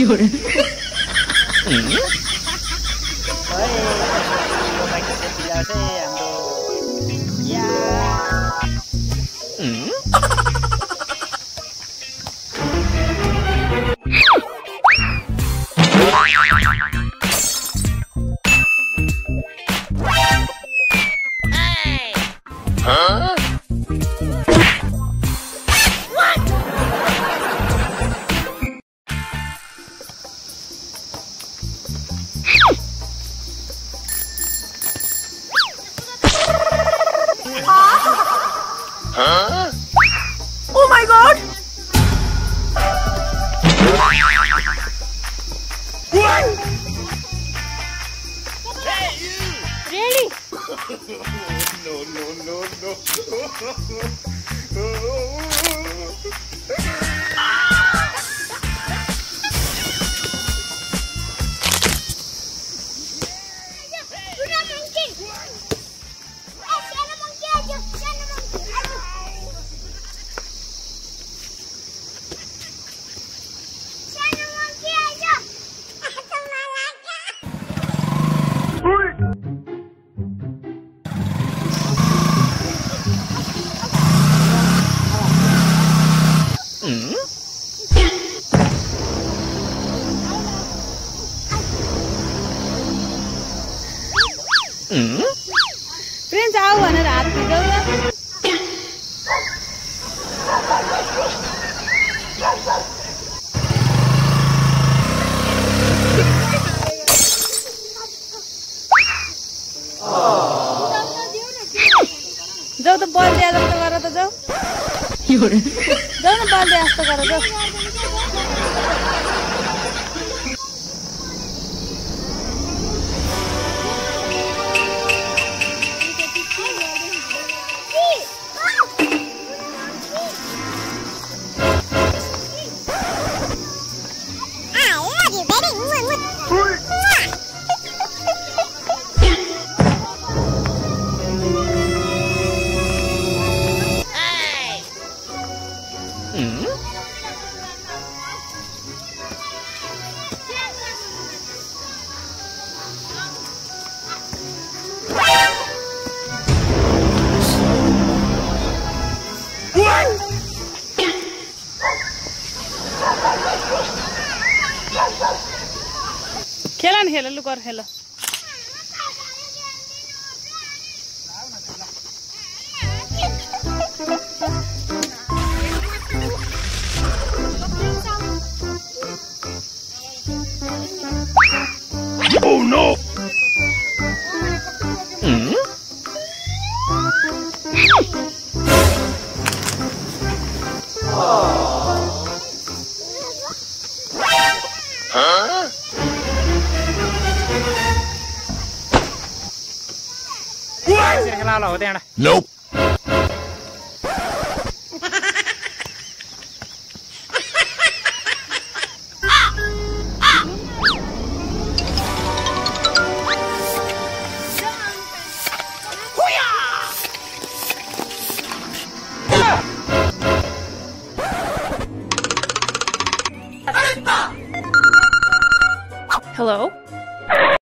You're... うん？Huh? Oh my god! What? Hey, you! Really? no, no, no, no. Prince आऊ भनेर हात त जाऊ त बल्दे जस्तो गर त जाऊ。जाऊ न बल्दे जस्तो गर जाऊ खेल न खेल लु गर खेल। खेला होला Nope. Hello?